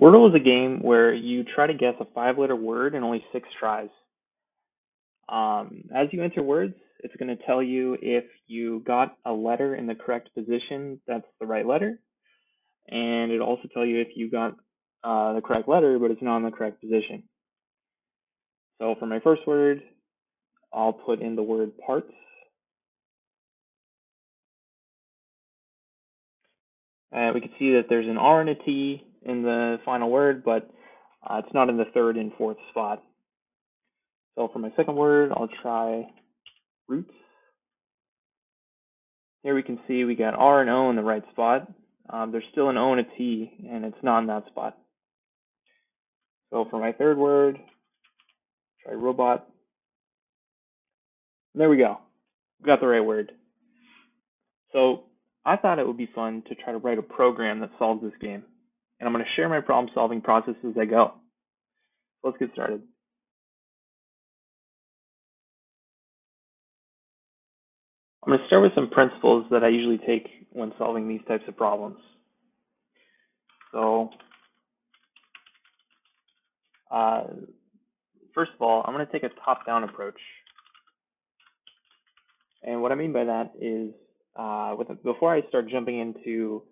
Wordle is a game where you try to guess a five letter word in only six tries. Um, as you enter words, it's going to tell you if you got a letter in the correct position, that's the right letter. And it'll also tell you if you got uh, the correct letter, but it's not in the correct position. So for my first word, I'll put in the word parts. Uh, we can see that there's an R and a T in the final word, but uh, it's not in the third and fourth spot. So for my second word, I'll try roots. Here we can see we got R and O in the right spot. Um, there's still an O and a T, and it's not in that spot. So for my third word, try robot. There we go. We got the right word. So I thought it would be fun to try to write a program that solves this game. And I'm going to share my problem solving process as I go. Let's get started. I'm going to start with some principles that I usually take when solving these types of problems. So, uh, first of all, I'm going to take a top-down approach. And what I mean by that is, uh, with, before I start jumping into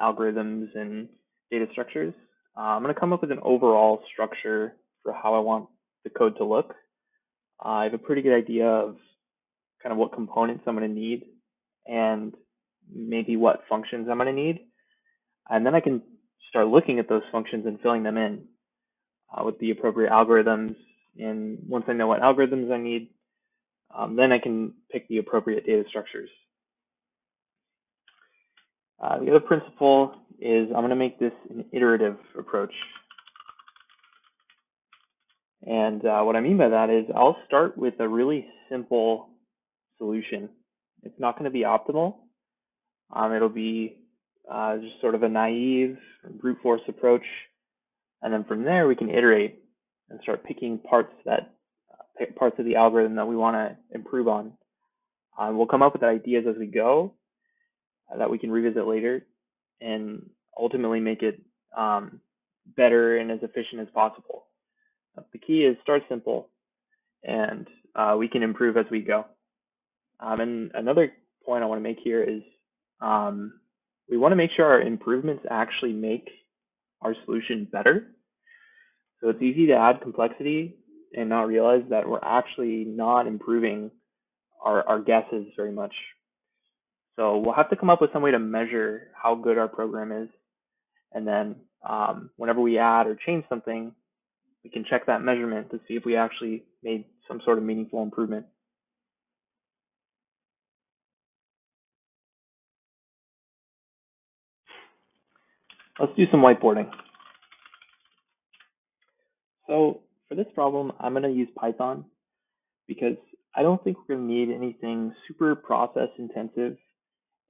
algorithms and data structures, uh, I'm going to come up with an overall structure for how I want the code to look. Uh, I have a pretty good idea of kind of what components I'm going to need and maybe what functions I'm going to need. And then I can start looking at those functions and filling them in uh, with the appropriate algorithms. And once I know what algorithms I need, um, then I can pick the appropriate data structures. Uh, the other principle is I'm going to make this an iterative approach. And uh, what I mean by that is I'll start with a really simple solution. It's not going to be optimal. Um, it'll be uh, just sort of a naive brute force approach. And then from there, we can iterate and start picking parts that uh, parts of the algorithm that we want to improve on. Um, we'll come up with ideas as we go uh, that we can revisit later and ultimately make it um, better and as efficient as possible. The key is start simple and uh, we can improve as we go. Um, and another point I want to make here is um, we want to make sure our improvements actually make our solution better. So it's easy to add complexity and not realize that we're actually not improving our, our guesses very much. So we'll have to come up with some way to measure how good our program is. And then um, whenever we add or change something, we can check that measurement to see if we actually made some sort of meaningful improvement. Let's do some whiteboarding. So for this problem, I'm going to use Python because I don't think we're going to need anything super process intensive.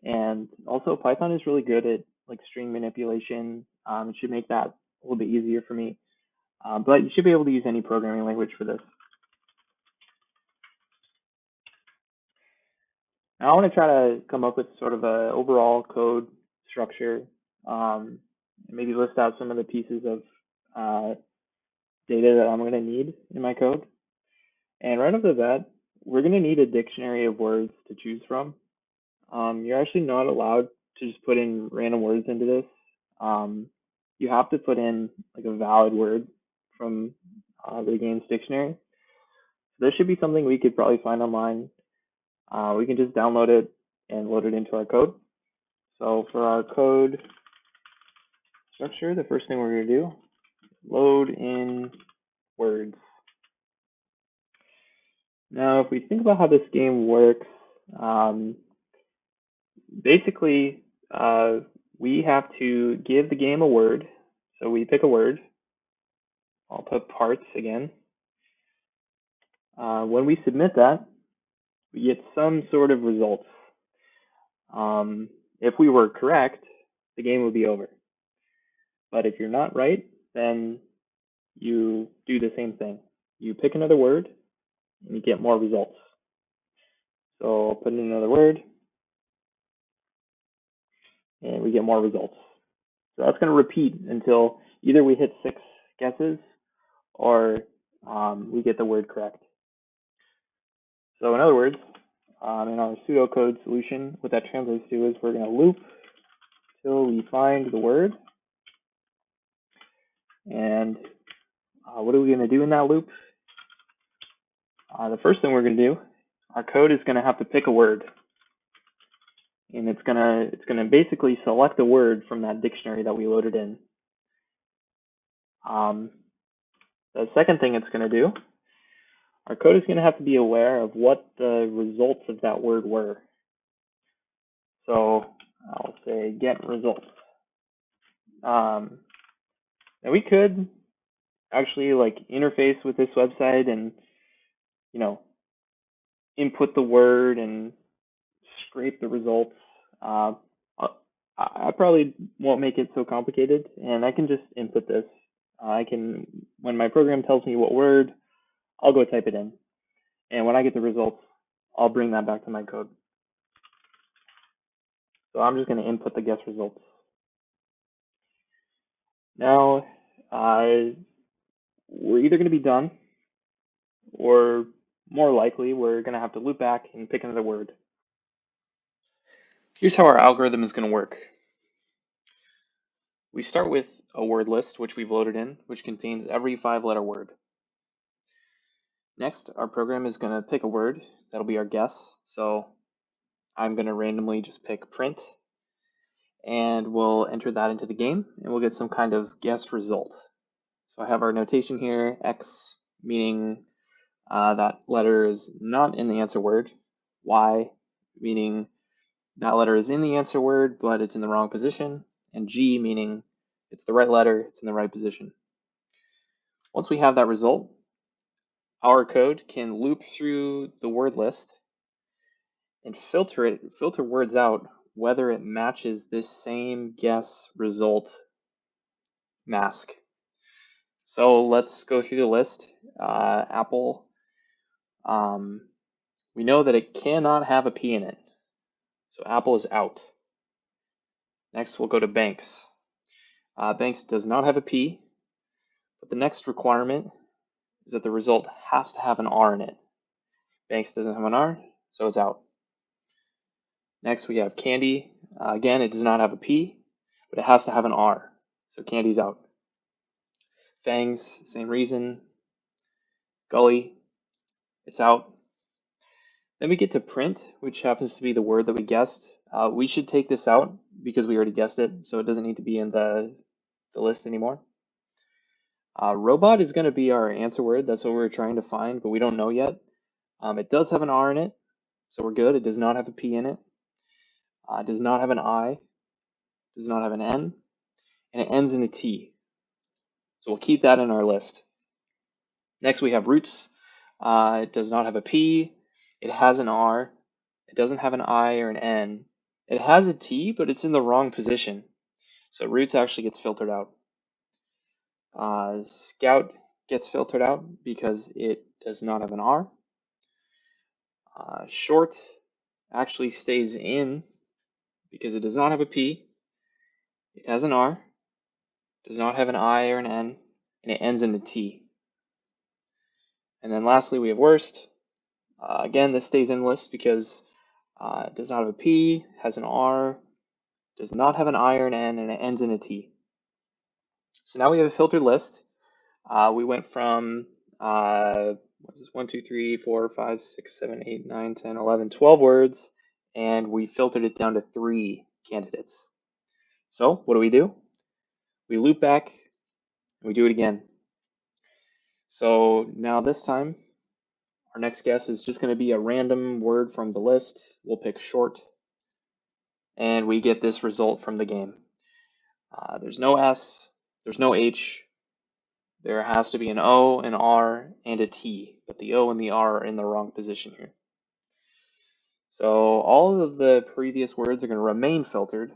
And also Python is really good at like string manipulation. Um, it should make that a little bit easier for me. Um, but you should be able to use any programming language for this. Now I want to try to come up with sort of a overall code structure um, maybe list out some of the pieces of uh, data that I'm going to need in my code. And right off the bat, we're going to need a dictionary of words to choose from. Um, you're actually not allowed to just put in random words into this. Um, you have to put in like a valid word from uh, the game's dictionary. So this should be something we could probably find online. Uh, we can just download it and load it into our code. So for our code structure, the first thing we're going to do, load in words. Now, if we think about how this game works, um, basically, uh, we have to give the game a word. So we pick a word. I'll put parts again. Uh, when we submit that, we get some sort of results. Um, if we were correct, the game would be over. But if you're not right, then you do the same thing. You pick another word and you get more results. So I'll put in another word and we get more results. So that's going to repeat until either we hit six guesses or um, we get the word correct. So in other words, um, in our pseudocode solution, what that translates to is we're going to loop till we find the word. And uh, what are we going to do in that loop? Uh, the first thing we're going to do, our code is going to have to pick a word. And it's to it's to basically select a word from that dictionary that we loaded in. Um, the second thing it's to do, our code is to have to be aware of what the results of that word were. So I'll say get results. Um, now we could actually like interface with this website and, you know, input the word and scrape the results. Uh, I probably won't make it so complicated and I can just input this I can, when my program tells me what word, I'll go type it in. And when I get the results, I'll bring that back to my code. So I'm just going to input the guess results. Now, uh, we're either going to be done, or more likely, we're going to have to loop back and pick another word. Here's how our algorithm is going to work. We start with a word list, which we've loaded in, which contains every five letter word. Next, our program is going to pick a word. That'll be our guess. So I'm going to randomly just pick print and we'll enter that into the game and we'll get some kind of guess result. So I have our notation here, X meaning uh, that letter is not in the answer word, Y meaning that letter is in the answer word, but it's in the wrong position, and G meaning it's the right letter, it's in the right position. Once we have that result, our code can loop through the word list and filter it, filter words out whether it matches this same guess result mask. So let's go through the list. Uh, Apple, um, we know that it cannot have a P in it. So Apple is out. Next, we'll go to banks. Uh, banks does not have a P, but the next requirement is that the result has to have an R in it. Banks doesn't have an R, so it's out. Next, we have candy. Uh, again, it does not have a P, but it has to have an R, so candy's out. Fangs, same reason. Gully, it's out. Then we get to print, which happens to be the word that we guessed. Uh, we should take this out because we already guessed it, so it doesn't need to be in the, the list anymore. Uh, robot is going to be our answer word. That's what we're trying to find, but we don't know yet. Um, it does have an R in it, so we're good. It does not have a P in it. Uh, does not have an I. Does not have an N, and it ends in a T. So we'll keep that in our list. Next, we have roots. Uh, it does not have a P. It has an R. It doesn't have an I or an N. It has a T, but it's in the wrong position. So roots actually gets filtered out. Uh, scout gets filtered out because it does not have an R. Uh, short actually stays in because it does not have a P. It has an R, does not have an I or an N, and it ends in a T. And then lastly, we have worst. Uh, again, this stays in list because uh, it does not have a P, has an R, does not have an I or an N, and it ends in a T. So now we have a filtered list. Uh, we went from uh, what's this, 1, 2, 3, 4, 5, 6, 7, 8, 9, 10, 11, 12 words, and we filtered it down to three candidates. So what do we do? We loop back, and we do it again. So now this time, our next guess is just going to be a random word from the list. We'll pick short, and we get this result from the game. Uh, there's no S, there's no H. There has to be an O, an R, and a T, but the O and the R are in the wrong position here. So all of the previous words are going to remain filtered.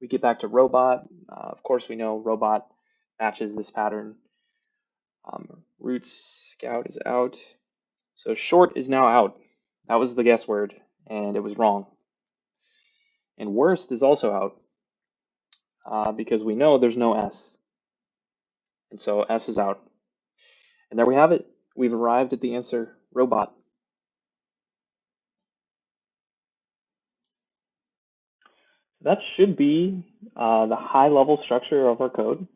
We get back to robot. Uh, of course, we know robot matches this pattern. Um, roots scout is out. So short is now out. That was the guess word, and it was wrong. And worst is also out. uh, because we know there's no S. And so S is out. And there we have it. We've arrived at the answer, robot. That should be uh, the high level structure of our code.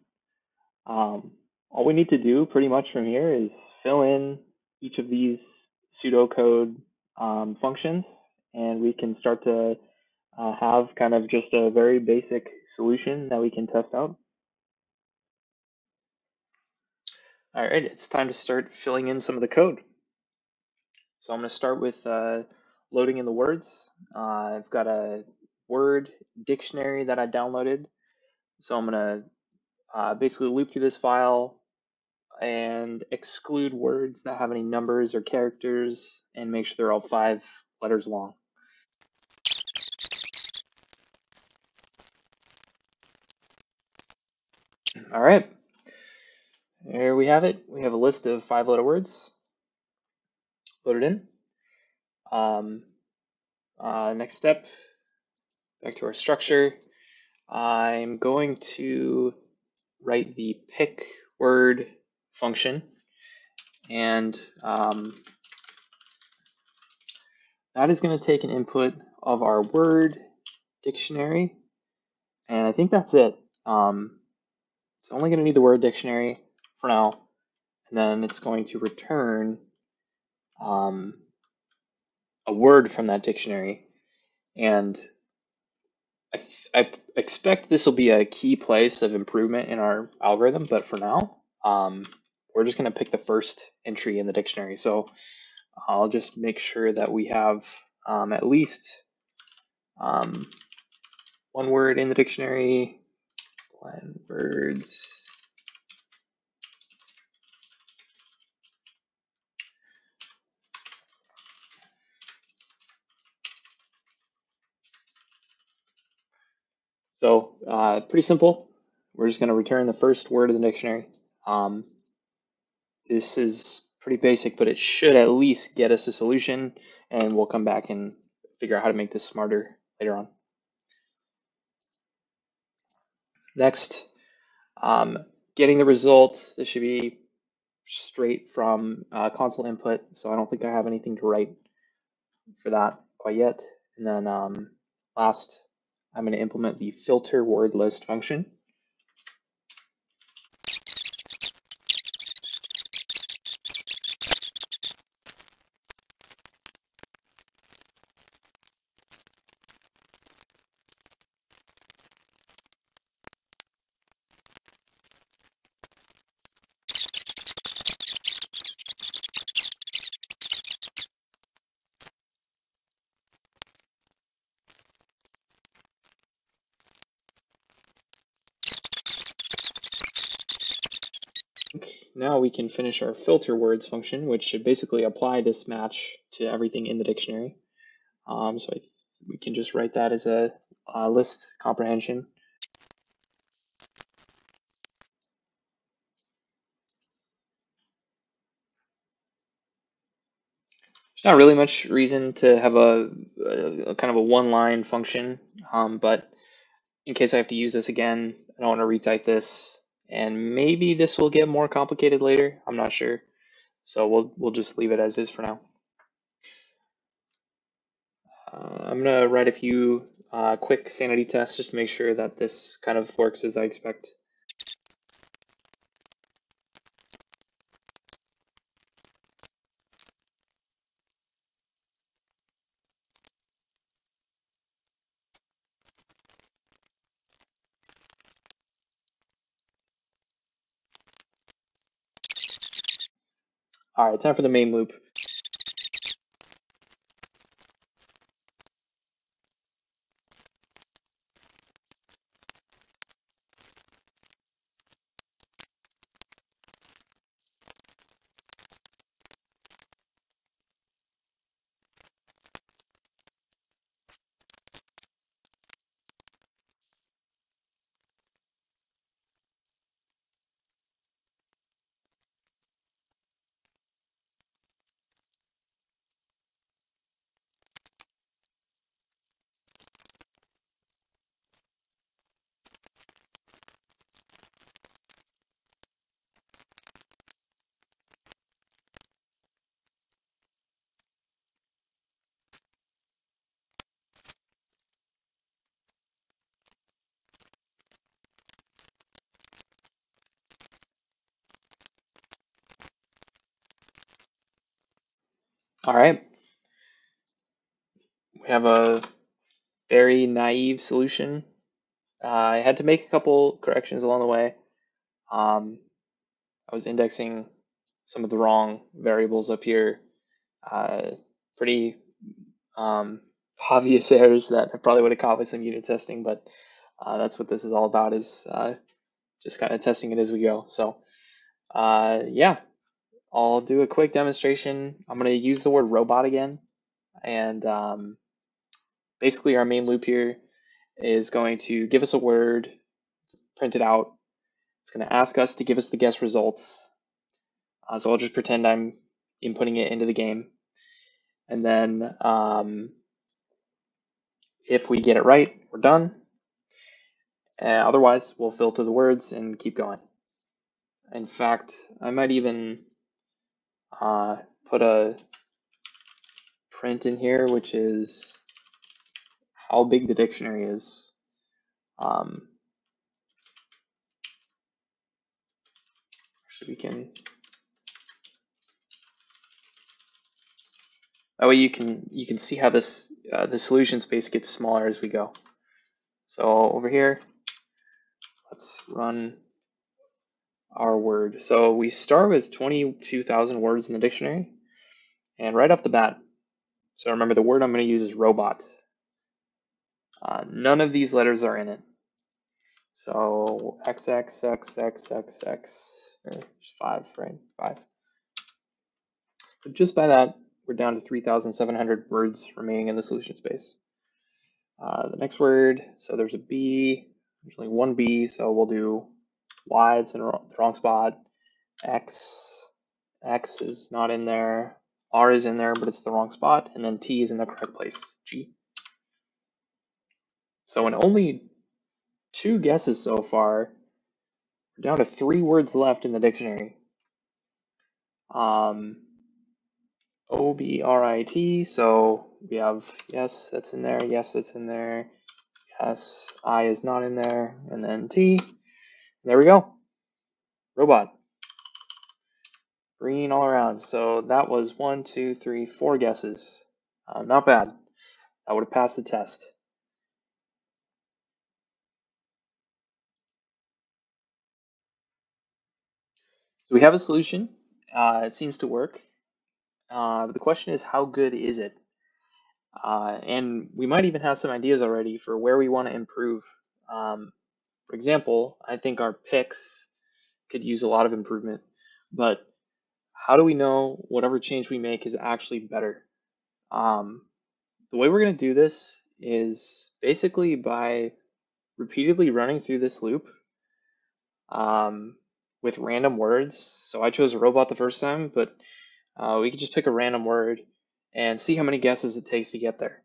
Um, all we need to do pretty much from here is fill in each of these pseudocode um, functions, and we can start to uh, have kind of just a very basic solution that we can test out. All right, it's time to start filling in some of the code. So I'm going to start with uh, loading in the words. Uh, I've got a word dictionary that I downloaded. So I'm going to uh, basically loop through this file and exclude words that have any numbers or characters and make sure they're all five letters long. All right, there we have it. We have a list of five letter words loaded in. Um, uh, next step, back to our structure. I'm going to write the pick word function. And um, that is going to take an input of our word dictionary. And I think that's it. Um, it's only going to need the word dictionary for now. And then it's going to return um, a word from that dictionary. And I, I expect this will be a key place of improvement in our algorithm, but for now, um, we're just going to pick the first entry in the dictionary. So I'll just make sure that we have um, at least um, one word in the dictionary, one words. So uh, pretty simple. We're just going to return the first word of the dictionary. Um, this is pretty basic, but it should at least get us a solution, and we'll come back and figure out how to make this smarter later on. Next, um, getting the result. This should be straight from uh, console input, so I don't think I have anything to write for that quite yet. And then um, last, I'm going to implement the filter word list function. Now we can finish our filter words function, which should basically apply this match to everything in the dictionary. Um, so I, we can just write that as a, a list comprehension. There's not really much reason to have a, a, kind of a one-line function, um, but in case I have to use this again, I don't want to retype this and maybe this will get more complicated later. I'm not sure. So we'll we'll just leave it as is for now. Uh, I'm gonna write a few uh, quick sanity tests just to make sure that this kind of works as I expect. All right, time for the main loop. All right. We have a very naive solution. Uh, I had to make a couple corrections along the way. Um, I was indexing some of the wrong variables up here. Uh, pretty um, obvious errors that I probably would have caught with some unit testing, but uh, that's what this is all about is uh, just kind of testing it as we go. So uh, yeah, I'll do a quick demonstration. I'm going to use the word robot again. And um, basically our main loop here is going to give us a word, print it out. It's going to ask us to give us the guess results. Uh, so I'll just pretend I'm inputting it into the game. And then um, if we get it right, we're done. Uh, otherwise, we'll filter the words and keep going. In fact, I might even uh, put a print in here, which is how big the dictionary is. Um, actually, we can. That way you can you can see how this uh, the solution space gets smaller as we go. So over here, let's run our word. So we start with 22,000 words in the dictionary. And right off the bat, so remember the word I'm going to use is robot. Uh, none of these letters are in it. So x x x x x x five, right? Five. But just by that, we're down to 3,700 words remaining in the solution space. Uh, the next word, so there's a B, there's only one B, so we'll do Y, it's in the wrong spot. X, X is not in there. R is in there, but it's the wrong spot. And then T is in the correct place, G. So in only two guesses so far, we're down to three words left in the dictionary. Um, O-B-R-I-T, so we have yes, that's in there, yes, that's in there, yes, I is not in there, and then T. There we go. Robot. Green all around. So that was one, two, three, four guesses. Uh, not bad. I would have passed the test. So we have a solution. Uh, it seems to work. Uh, but the question is, how good is it? Uh, and we might even have some ideas already for where we want to improve. Um, for example, I think our picks could use a lot of improvement, but how do we know whatever change we make is actually better? Um, the way we're going to do this is basically by repeatedly running through this loop um, with random words. So I chose a robot the first time, but uh, we could just pick a random word and see how many guesses it takes to get there.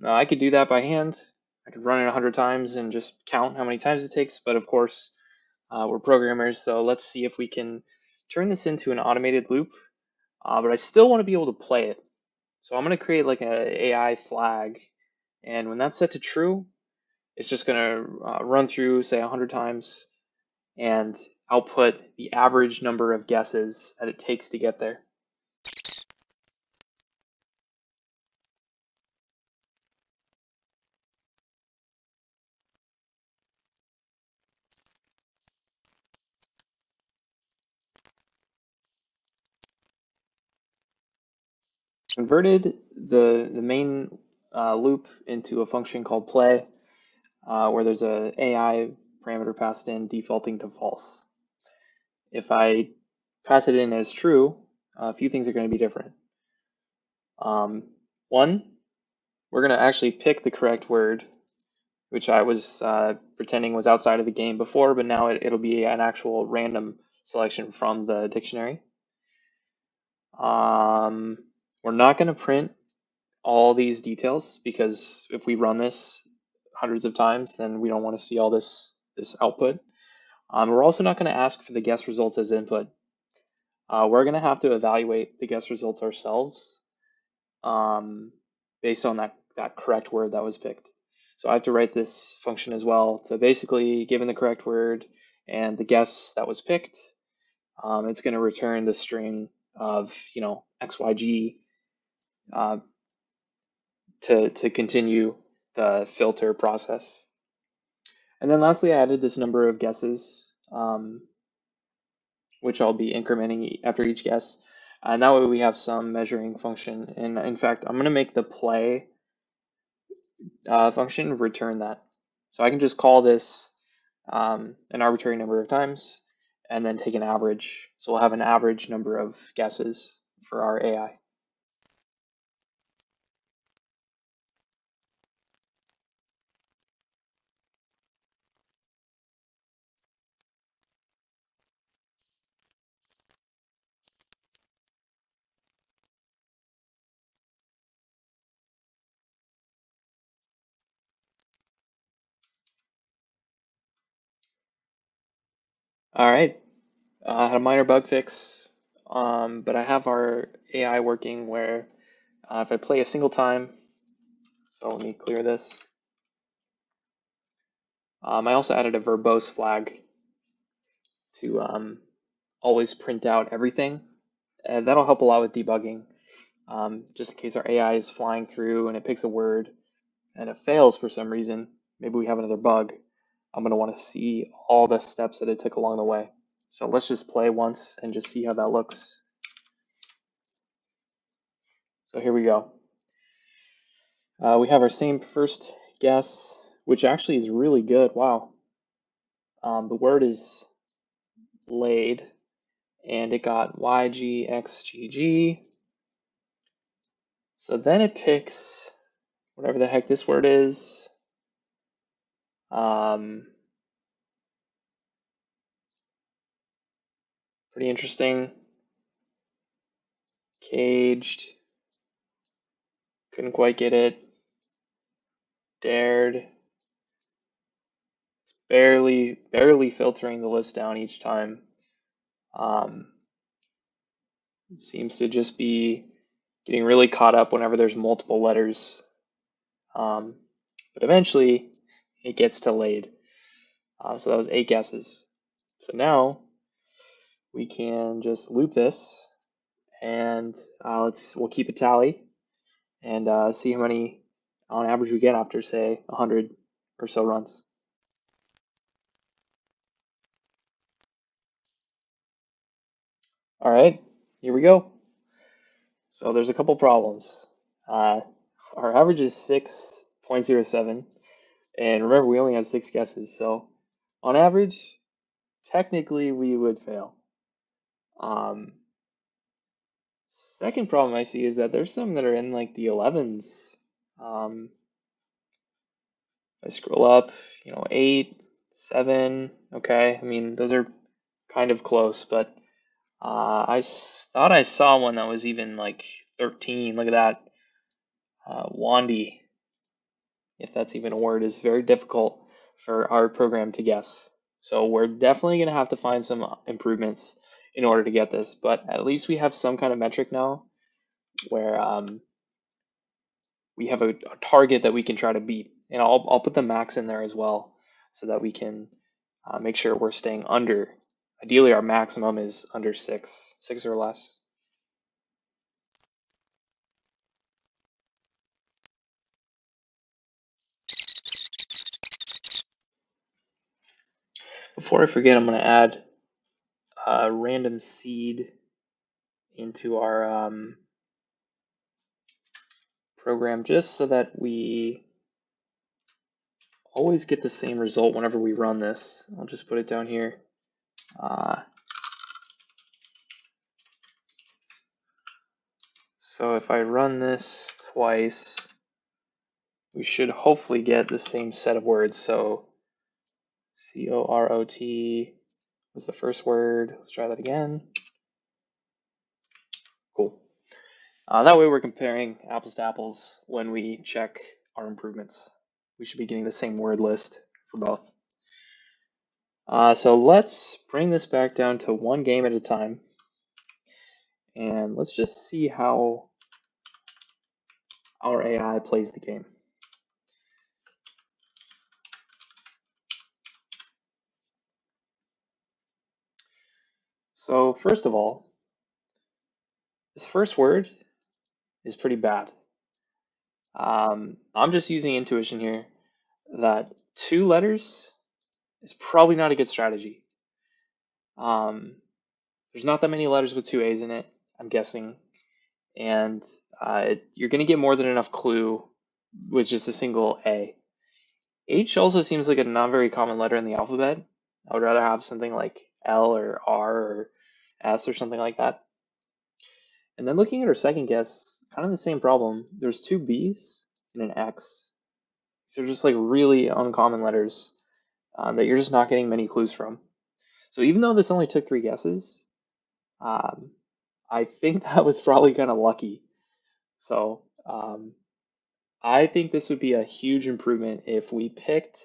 Now I could do that by hand. I could run it a hundred times and just count how many times it takes. But of course, uh, we're programmers, so let's see if we can turn this into an automated loop. Uh, but I still want to be able to play it. So I'm going to create like an AI flag. And when that's set to true, it's just going to uh, run through, say, 100 times and output the average number of guesses that it takes to get there. Converted the, the main uh, loop into a function called play, uh, where there's a AI parameter passed in defaulting to false. If I pass it in as true, a few things are going to be different. Um, one, we're going to actually pick the correct word, which I was uh, pretending was outside of the game before, but now it, will be an actual random selection from the dictionary. Um, we're not going to print all these details because if we run this hundreds of times, then we don't want to see all this, this output. Um, we're also not going to ask for the guess results as input. Uh, we're going to have to evaluate the guess results ourselves um, based on that, that correct word that was picked. So I have to write this function as well to basically, given the correct word and the guess that was picked, um, it's going to return the string of, you know, XYG uh, to, to continue the filter process. And then lastly, I added this number of guesses, um, which I'll be incrementing after each guess. And that way we have some measuring function. And in fact, I'm going to make the play uh, function return that. So I can just call this um, an arbitrary number of times and then take an average. So we'll have an average number of guesses for our AI. All right, uh, I had a minor bug fix, um, but I have our AI working where uh, if I play a single time, so let me clear this. Um, I also added a verbose flag to um, always print out everything. And that'll help a lot with debugging, um, just in case our AI is flying through and it picks a word and it fails for some reason. Maybe we have another bug. I'm going to want to see all the steps that it took along the way. So let's just play once and just see how that looks. So here we go. Uh, we have our same first guess, which actually is really good. Wow. Um, the word is laid, and it got YGXGG. So then it picks whatever the heck this word is. Um, pretty interesting. Caged. Couldn't quite get it. Dared. It's barely, barely filtering the list down each time. Um, seems to just be getting really caught up whenever there's multiple letters. Um, but eventually it gets delayed. Uh, so that was eight guesses. So now we can just loop this and uh, let's we'll keep a tally and uh, see how many on average we get after say 100 or so runs. All right, here we go. So there's a couple problems. Uh, our average is 6.07, and remember we only had six guesses, so on average, technically we would fail. Um, second problem I see is that there's some that are in like the 11s. Um, I scroll up, you know, 8, 7, okay, I mean, those are kind of close, but uh, I thought I saw one that was even like 13. Look at that. Uh, Wandy, if that's even a word, is very difficult for our program to guess. So we're definitely going to have to find some improvements in order to get this, but at least we have some kind of metric now where um, we have a, a, target that we can try to beat. And I'll, I'll put the max in there as well so that we can uh, make sure we're staying under Ideally, our maximum is under six, six or less. Before I forget, I'm going to add a random seed into our um, program just so that we always get the same result whenever we run this. I'll just put it down here. Uh, so if I run this twice, we should hopefully get the same set of words. So C-O-R-O-T was the first word. Let's try that again. Cool. Uh, that way we're comparing apples to apples when we check our improvements. We should be getting the same word list for both. Uh, so let's bring this back down to one game at a time. And let's just see how our AI plays the game. So first of all, this first word is pretty bad. Um, I'm just using intuition here that two letters is probably not a good strategy. Um, there's not that many letters with two A's in it, I'm guessing, and uh, you're going to get more than enough clue with just a single A. H also seems like a not very common letter in the alphabet. I would rather have something like L or R or S or something like that. And then looking at our second guess, kind of the same problem. There's two B's and an X. So just like really uncommon letters um, that you're just not getting many clues from. So even though this only took three guesses, um, I think that was probably kind of lucky. So um, I think this would be a huge improvement if we picked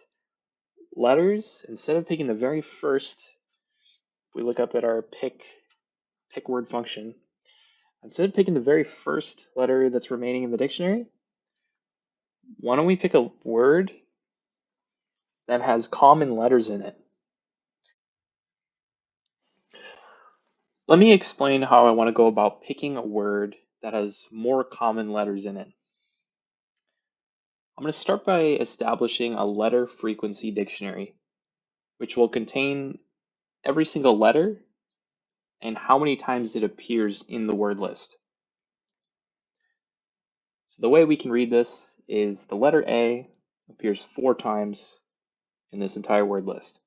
letters instead of picking the very first. If we look up at our pick pick word function, instead of picking the very first letter that's remaining in the dictionary, why don't we pick a word that has common letters in it? Let me explain how I want to go about picking a word that has more common letters in it. I'm going to start by establishing a letter frequency dictionary, which will contain every single letter and how many times it appears in the word list. So the way we can read this is the letter A appears four times in this entire word list.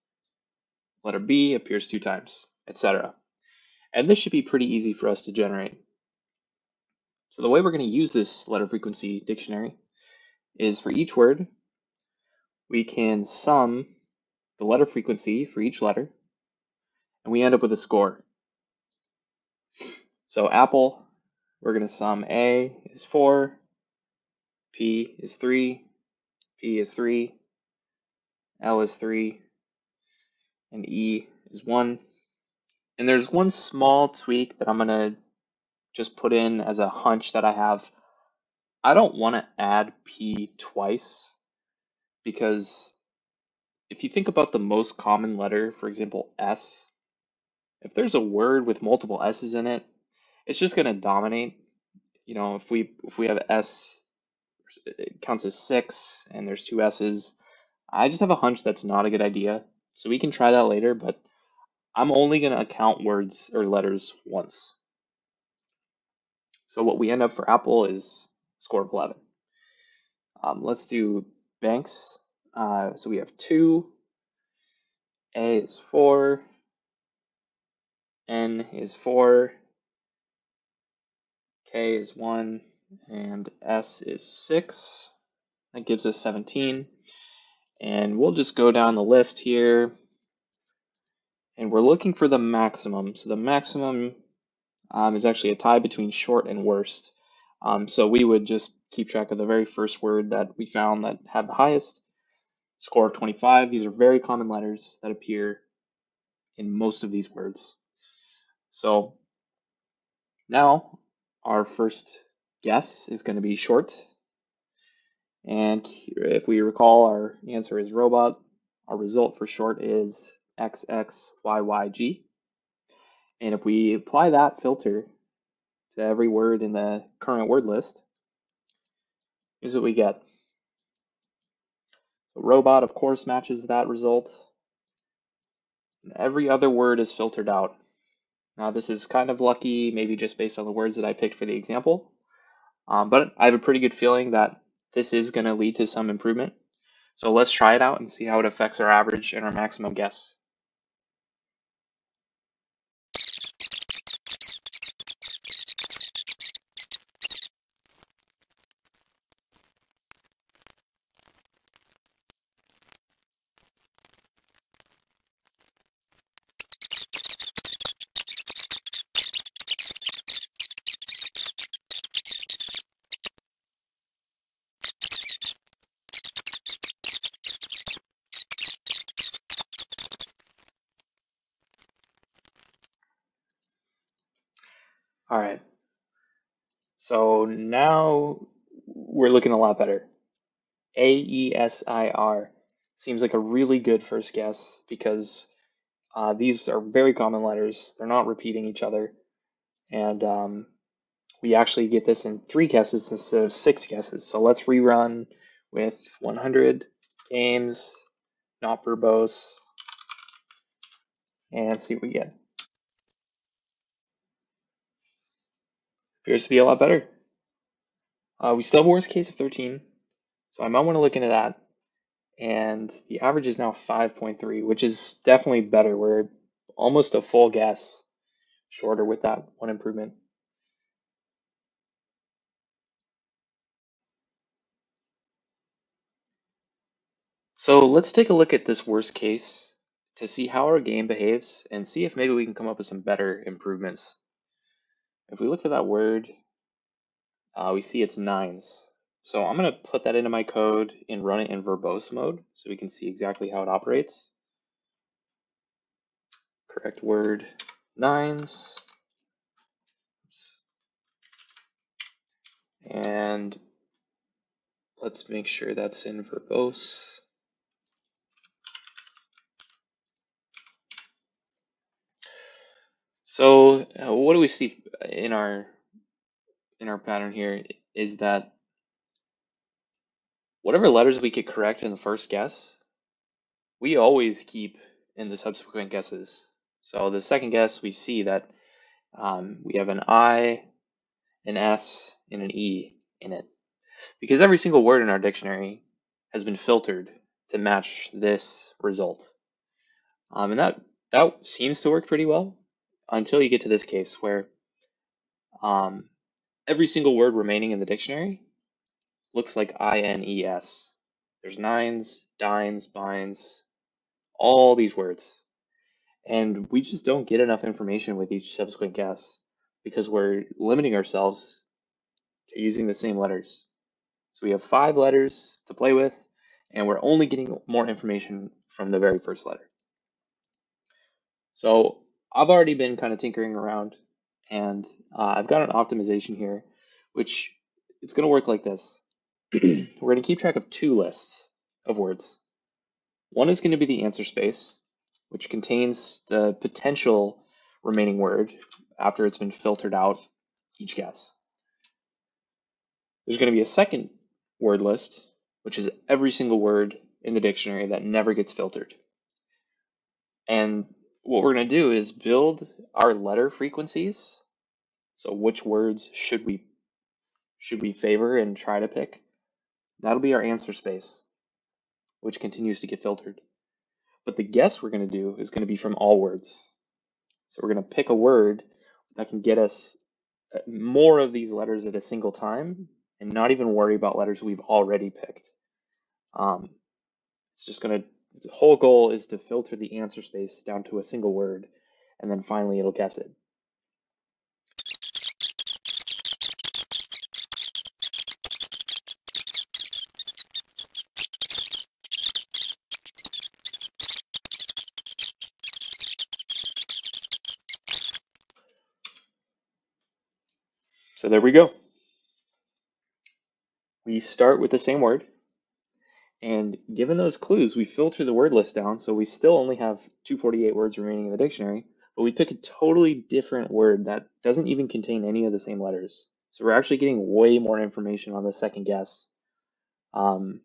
Letter B appears two times, etc. And this should be pretty easy for us to generate. So the way we're going to use this letter frequency dictionary is for each word, we can sum the letter frequency for each letter, and we end up with a score. So apple, we're going to sum A is 4, P is 3, P is 3, L is 3, and E is 1. And there's one small tweak that I'm going to just put in as a hunch that I have. I don't want to add P twice because if you think about the most common letter, for example, S, if there's a word with multiple S's in it, it's just going to dominate. You know, if we if we have S, it counts as six, and there's two S's. I just have a hunch that's not a good idea. So we can try that later, but I'm only going to count words or letters once. So what we end up for Apple is score of 11. Um, let's do banks. Uh, so we have two, A is four, N is four, K is one, and S is six. That gives us 17. And we'll just go down the list here. And we're looking for the maximum. So the maximum um, is actually a tie between short and worst. Um, so we would just keep track of the very first word that we found that had the highest score of 25. These are very common letters that appear in most of these words. So now our first guess is going to be short. And if we recall, our answer is robot. Our result for short is XXYYG. And if we apply that filter to every word in the current word list, here's what we get. So robot, of course, matches that result. And every other word is filtered out. Now, this is kind of lucky, maybe just based on the words that I picked for the example, um, but I have a pretty good feeling that this is going to lead to some improvement. So let's try it out and see how it affects our average and our maximum guess. All right, so now we're looking a lot better. A E S I R seems like a really good first guess because uh, these are very common letters. They're not repeating each other, and um, we actually get this in three guesses instead of six guesses. So let's rerun with 100 games, not verbose, and see what we get. Appears to be a lot better. Uh, we still have worst case of 13, so I might want to look into that. And the average is now 5.3, which is definitely better. We're almost a full guess shorter with that one improvement. So let's take a look at this worst case to see how our game behaves and see if maybe we can come up with some better improvements. If we look for that word, uh, we see it's nines. So I'm going to put that into my code and run it in verbose mode so we can see exactly how it operates. Correct word, nines. And let's make sure that's in verbose. So uh, what do we see in our in our pattern here is that whatever letters we get correct in the first guess, we always keep in the subsequent guesses. So the second guess, we see that um, we have an I, an S, and an E in it. Because every single word in our dictionary has been filtered to match this result. Um, and that, that seems to work pretty well until you get to this case where um, every single word remaining in the dictionary looks like I-N-E-S. There's nines, dines, binds, all these words. And we just don't get enough information with each subsequent guess because we're limiting ourselves to using the same letters. So we have five letters to play with, and we're only getting more information from the very first letter. So I've already been kind of tinkering around and uh, I've got an optimization here, which it's going to work like this. We're going to keep track of two lists of words. One is going to be the answer space, which contains the potential remaining word after it's been filtered out each guess. There's going to be a second word list, which is every single word in the dictionary that never gets filtered. And what we're going to do is build our letter frequencies. So which words should we should we favor and try to pick? That'll be our answer space, which continues to get filtered. But the guess we're going to do is going to be from all words. So we're going to pick a word that can get us uh, more of these letters at a single time and not even worry about letters we've already picked. Um, it's just going to the whole goal is to filter the answer space down to a single word, and then finally it'll guess it. So there we go. We start with the same word, and given those clues, we filter the word list down, so we still only have 248 words remaining in the dictionary, but we pick a totally different word that doesn't even contain any of the same letters. So we're actually getting way more information on the second guess. Um,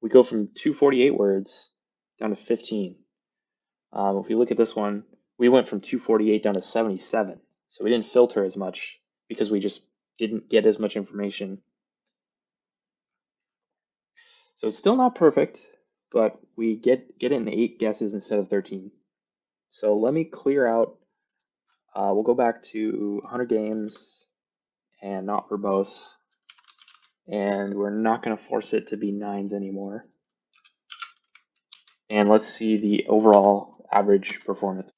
we go from 248 words down to 15. Um, if we look at this one, we went from 248 down to 77. So we didn't filter as much because we just didn't get as much information so it's still not perfect, but we get, get in eight guesses instead of 13. So let me clear out, uh, we'll go back to 100 games and not verbose. And we're not gonna force it to be nines anymore. And let's see the overall average performance.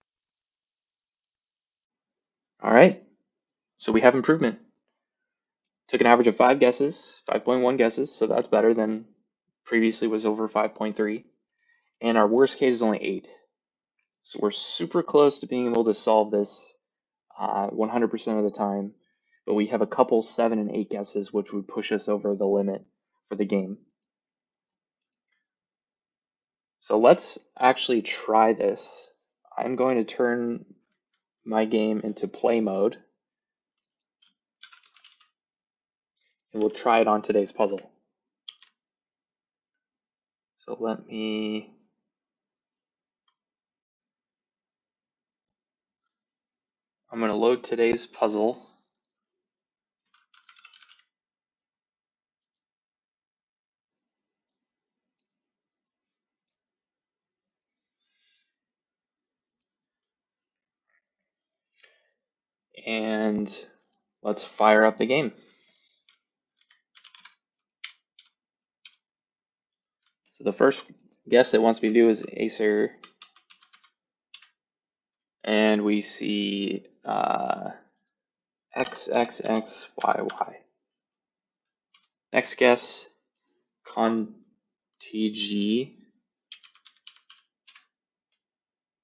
All right, so we have improvement. Took an average of five guesses, 5.1 guesses, so that's better than previously was over 5.3, and our worst case is only 8. So we're super close to being able to solve this 100% uh, of the time, but we have a couple 7 and 8 guesses which would push us over the limit for the game. So let's actually try this. I'm going to turn my game into play mode. and we'll try it on today's puzzle. So let me I'm going to load today's puzzle. And let's fire up the game. The first guess it wants me to do is Acer. And we see uh, X, X, X, Y, Y. Next guess, ConTG.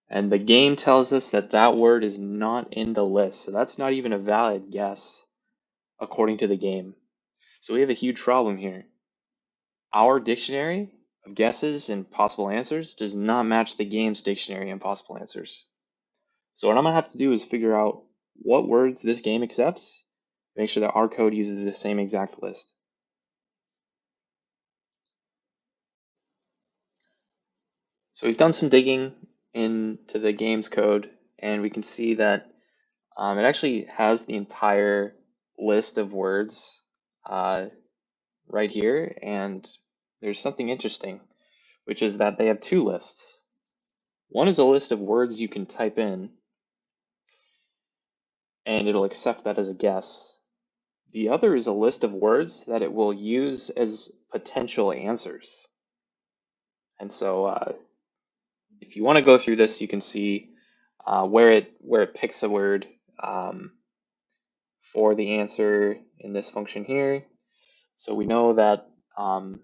And the game tells us that that word is not in the list. So that's not even a valid guess according to the game. So we have a huge problem here. Our dictionary of guesses and possible answers does not match the game's dictionary and possible answers. So what I'm gonna have to do is figure out what words this game accepts, make sure that our code uses the same exact list. So we've done some digging into the game's code and we can see that um, it actually has the entire list of words uh, right here and there's something interesting, which is that they have two lists. One is a list of words you can type in and it'll accept that as a guess. The other is a list of words that it will use as potential answers. And so uh, if you want to go through this, you can see uh, where it where it picks a word um, for the answer in this function here. So we know that um,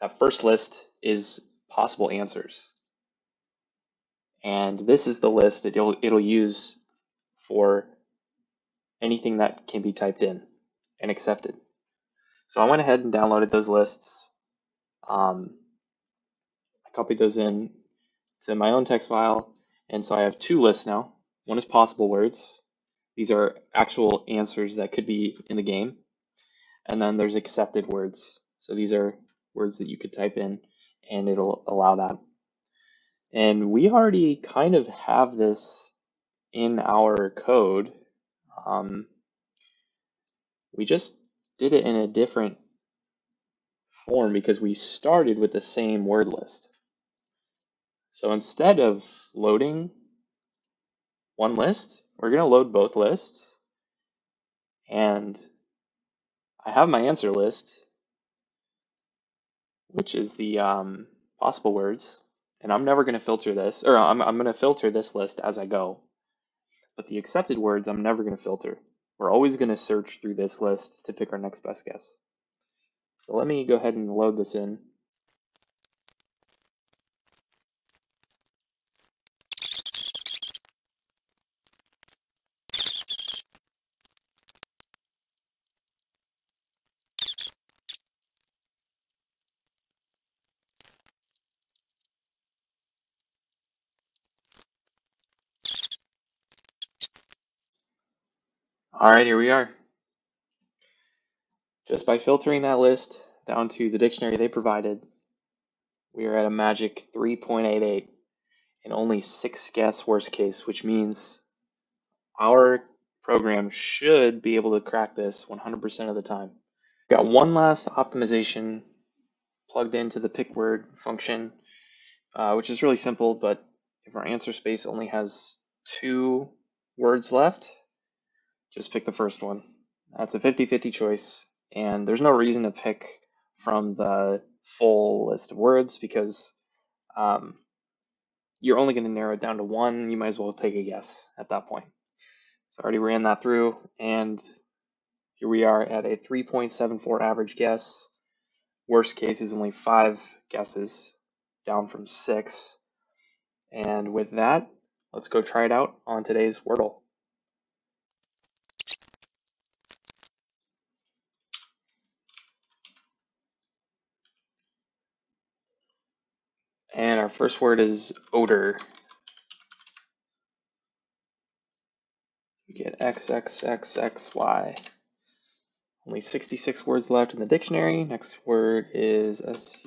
that first list is possible answers. And this is the list that it'll, it'll use for anything that can be typed in and accepted. So I went ahead and downloaded those lists. Um, I copied those in to my own text file. And so I have two lists now. One is possible words. These are actual answers that could be in the game. And then there's accepted words. So these are words that you could type in and it'll allow that. And we already kind of have this in our code. Um, we just did it in a different form because we started with the same word list. So instead of loading one list, we're going to load both lists. And I have my answer list, which is the um, possible words. And I'm never going to filter this, or I'm, I'm going to filter this list as I go. But the accepted words, I'm never going to filter. We're always going to search through this list to pick our next best guess. So let me go ahead and load this in. All right, here we are. Just by filtering that list down to the dictionary they provided, we are at a magic 3.88 and only six guess worst case, which means our program should be able to crack this 100% of the time. Got one last optimization plugged into the pick word function, uh, which is really simple, but if our answer space only has two words left, just pick the first one. That's a 50-50 choice, and there's no reason to pick from the full list of words because um, you're only going to narrow it down to one. You might as well take a guess at that point. So I already ran that through, and here we are at a 3.74 average guess. Worst case is only five guesses, down from six. And with that, let's go try it out on today's Wordle. And first word is odor. We get X, X, X, X, Y. Only 66 words left in the dictionary. Next word is S-U-L-C-I.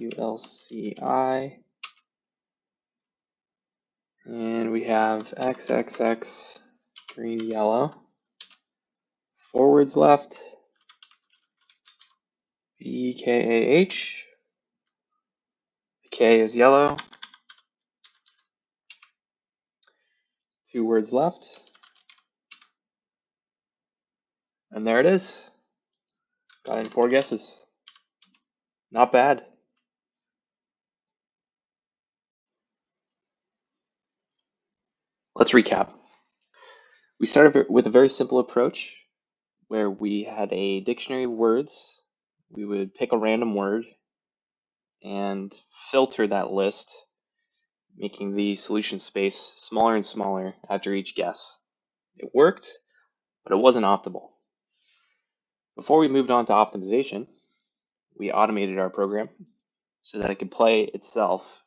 And we have XXX, green, yellow. Four words left. B-K-A-H. The K is yellow. Two words left. And there it is. Got in four guesses. Not bad. Let's recap. We started with a very simple approach where we had a dictionary of words. We would pick a random word and filter that list, making the solution space smaller and smaller after each guess. It worked, but it wasn't optimal. Before we moved on to optimization, we automated our program so that it could play itself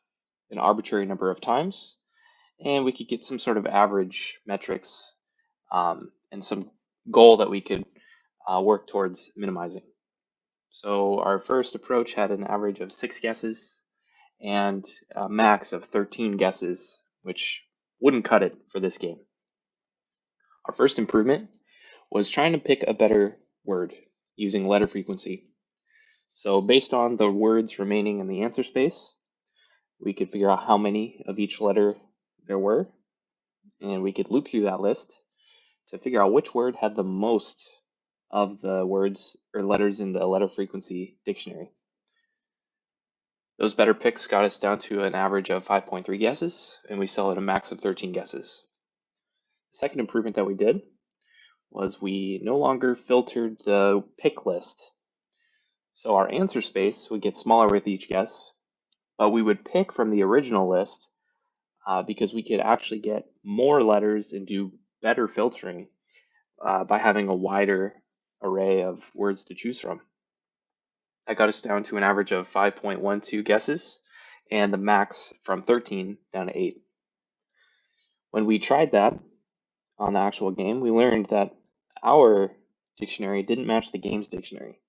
an arbitrary number of times, and we could get some sort of average metrics um, and some goal that we could uh, work towards minimizing. So our first approach had an average of six guesses and a max of 13 guesses, which wouldn't cut it for this game. Our first improvement was trying to pick a better word using letter frequency. So based on the words remaining in the answer space, we could figure out how many of each letter there were, and we could loop through that list to figure out which word had the most of the words or letters in the letter frequency dictionary. Those better picks got us down to an average of 5.3 guesses, and we still at a max of 13 guesses. The second improvement that we did was we no longer filtered the pick list. So our answer space would get smaller with each guess, but we would pick from the original list uh, because we could actually get more letters and do better filtering uh, by having a wider array of words to choose from. That got us down to an average of 5.12 guesses and the max from 13 down to 8. When we tried that on the actual game, we learned that our dictionary didn't match the game's dictionary.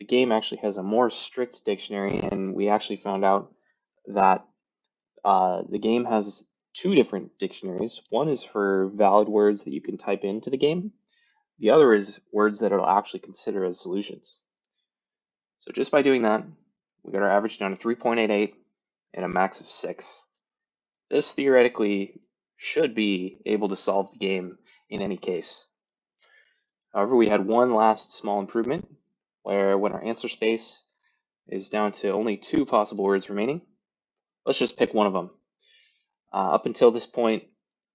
The game actually has a more strict dictionary, and we actually found out that uh, the game has two different dictionaries. One is for valid words that you can type into the game. The other is words that it'll actually consider as solutions. So just by doing that, we got our average down to 3.88 and a max of 6. This theoretically should be able to solve the game in any case. However, we had one last small improvement where when our answer space is down to only two possible words remaining, let's just pick one of them. Uh, up until this point,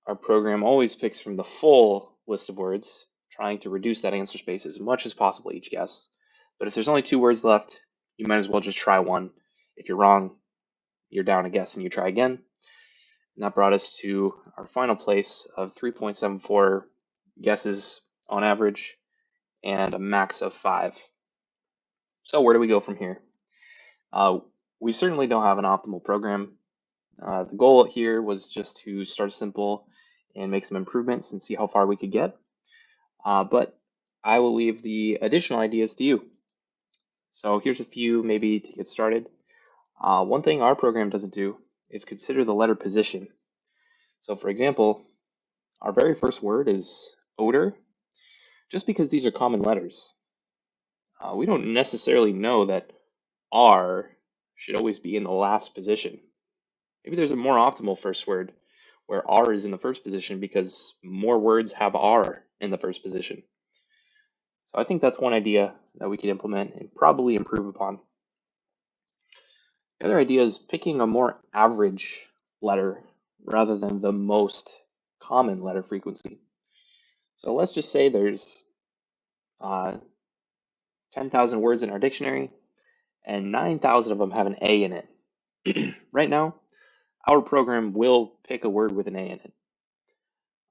our program always picks from the full list of words, trying to reduce that answer space as much as possible each guess. But if there's only two words left, you might as well just try one. If you're wrong, you're down a guess and you try again. And that brought us to our final place of 3.74 guesses on average and a max of five. So where do we go from here? Uh, we certainly don't have an optimal program uh, the goal here was just to start simple and make some improvements and see how far we could get. Uh, but I will leave the additional ideas to you. So here's a few maybe to get started. Uh, one thing our program doesn't do is consider the letter position. So for example, our very first word is odor, just because these are common letters. Uh, we don't necessarily know that R should always be in the last position. Maybe there's a more optimal first word where R is in the first position because more words have R in the first position. So I think that's one idea that we could implement and probably improve upon. The other idea is picking a more average letter rather than the most common letter frequency. So let's just say there's uh, 10,000 words in our dictionary and 9,000 of them have an A in it. right now, our program will pick a word with an A in it.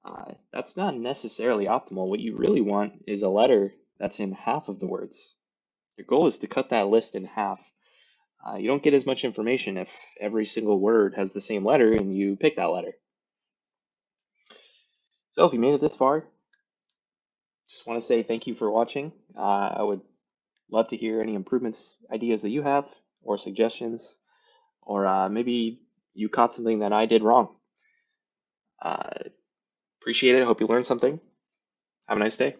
Uh, that's not necessarily optimal. What you really want is a letter that's in half of the words. Your goal is to cut that list in half. Uh, you don't get as much information if every single word has the same letter and you pick that letter. So if you made it this far, just want to say thank you for watching. Uh, I would love to hear any improvements, ideas that you have, or suggestions, or uh, maybe you caught something that I did wrong. Uh, appreciate it. Hope you learned something. Have a nice day.